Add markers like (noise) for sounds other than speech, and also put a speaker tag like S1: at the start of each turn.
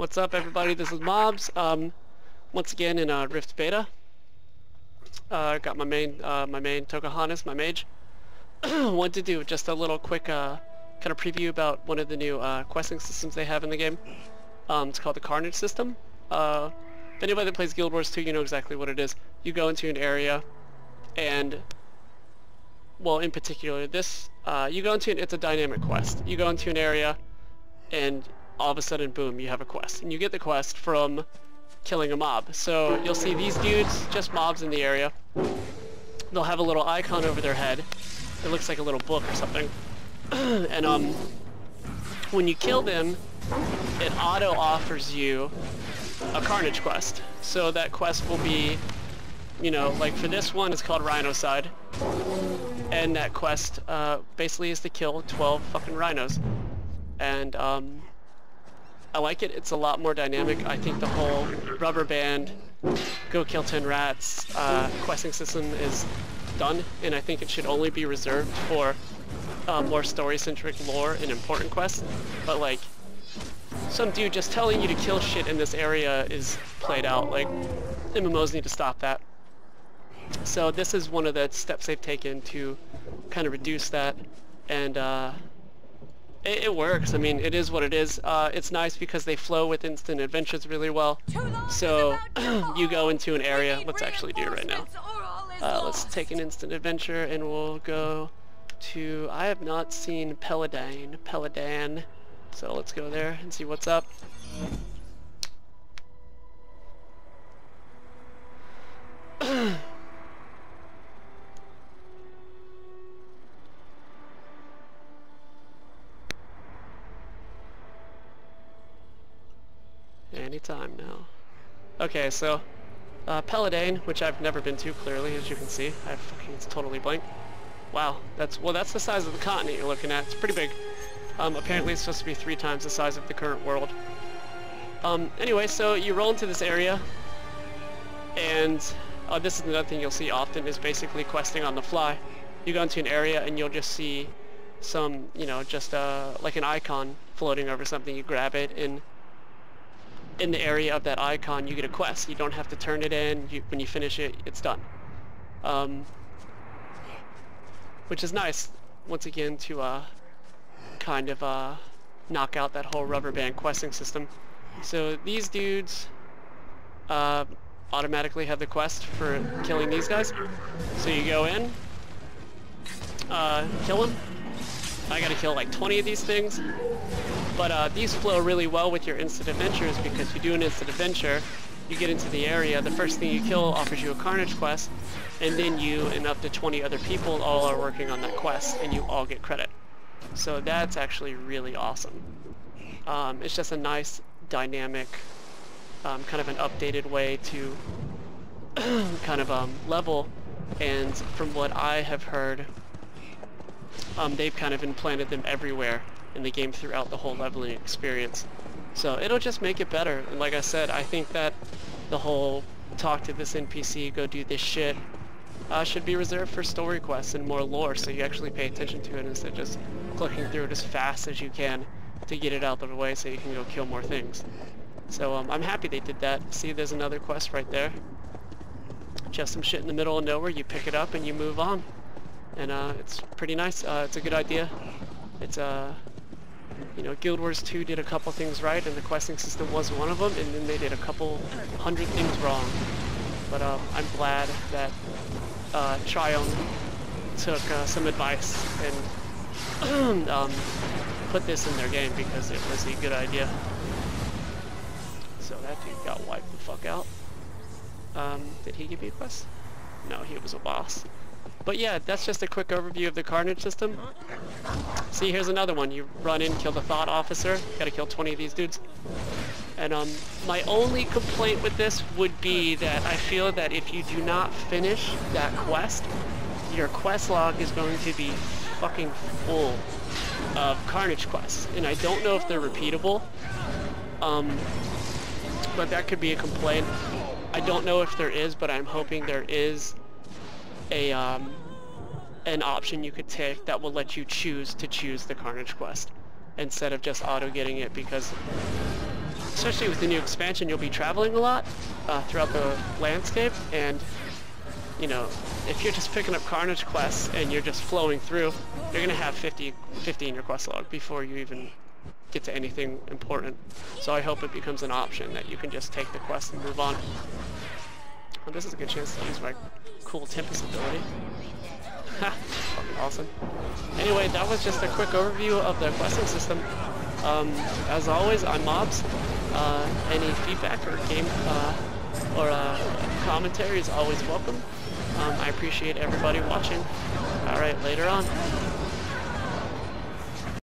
S1: What's up, everybody? This is Mobs. Um, once again in uh, Rift Beta. Uh, got my main, uh, my main Tokuhannes, my mage. (clears throat) Wanted to do just a little quick uh, kind of preview about one of the new uh, questing systems they have in the game. Um, it's called the Carnage system. Uh, if anybody that plays Guild Wars 2, you know exactly what it is. You go into an area, and well, in particular, this uh, you go into an, it's a dynamic quest. You go into an area, and all of a sudden, boom, you have a quest, and you get the quest from killing a mob. So you'll see these dudes, just mobs in the area. They'll have a little icon over their head. It looks like a little book or something. (clears throat) and um, when you kill them, it auto offers you a Carnage quest. So that quest will be, you know, like for this one, it's called Rhinocide. And that quest uh, basically is to kill 12 fucking rhinos. And um, I like it. It's a lot more dynamic. I think the whole rubber band, go kill 10 rats uh, questing system is done, and I think it should only be reserved for uh, more story-centric lore and important quests. But like, some dude just telling you to kill shit in this area is played out. Like, MMOs need to stop that. So this is one of the steps they've taken to kind of reduce that, and uh, it, it, works. I mean, it is what it is. Uh, it's nice because they flow with instant adventures really well. So (clears throat) you go into an area. Let's actually do it right now. Uh, let's take an instant adventure and we'll go to... I have not seen Pelladane. Peladan. So let's go there and see what's up. Anytime now. Okay, so uh, Pelladane, which I've never been to clearly, as you can see. I fucking it's totally blank. Wow, that's well, that's the size of the continent you're looking at. It's pretty big. Um, apparently, it's supposed to be three times the size of the current world. Um, anyway, so you roll into this area, and uh, this is another thing you'll see often is basically questing on the fly. You go into an area and you'll just see some, you know, just uh, like an icon floating over something. You grab it and in the area of that icon, you get a quest. You don't have to turn it in. You, when you finish it, it's done. Um, which is nice, once again, to uh, kind of uh, knock out that whole rubber band questing system. So these dudes uh, automatically have the quest for killing these guys. So you go in, uh, kill them. I gotta kill like 20 of these things. But uh, these flow really well with your instant adventures because you do an instant adventure, you get into the area, the first thing you kill offers you a Carnage quest, and then you and up to 20 other people all are working on that quest, and you all get credit. So that's actually really awesome. Um, it's just a nice, dynamic, um, kind of an updated way to (clears throat) kind of um, level, and from what I have heard, um, they've kind of implanted them everywhere in the game throughout the whole leveling experience. So it'll just make it better. And like I said, I think that the whole talk to this NPC, go do this shit, uh, should be reserved for story quests and more lore so you actually pay attention to it instead of just clicking through it as fast as you can to get it out of the way so you can go kill more things. So um, I'm happy they did that. See, there's another quest right there. Just some shit in the middle of nowhere, you pick it up and you move on. And uh, it's pretty nice. Uh, it's a good idea. It's uh, you know, Guild Wars 2 did a couple things right, and the questing system was one of them, and then they did a couple hundred things wrong. But uh, I'm glad that uh, Trion took uh, some advice and (clears throat) um, put this in their game because it was a good idea. So that dude got wiped the fuck out. Um, did he give me a quest? No, he was a boss. But yeah, that's just a quick overview of the Carnage system. See, here's another one. You run in, kill the Thought Officer. Gotta kill 20 of these dudes. And um, my only complaint with this would be that I feel that if you do not finish that quest, your quest log is going to be fucking full of Carnage quests. And I don't know if they're repeatable, um, but that could be a complaint. I don't know if there is, but I'm hoping there is a um, an option you could take that will let you choose to choose the Carnage quest instead of just auto getting it because especially with the new expansion, you'll be traveling a lot uh, throughout the landscape, and you know, if you're just picking up Carnage quests and you're just flowing through, you're gonna have 50, 50 in your quest log before you even get to anything important. So I hope it becomes an option that you can just take the quest and move on. Well, this is a good chance to use my cool Tempest ability. fucking awesome. Anyway, that was just a quick overview of the questing system. Um, as always, I'm Mobs. Uh, any feedback or game uh, or uh, commentary is always welcome. Um, I appreciate everybody watching. Alright, later on.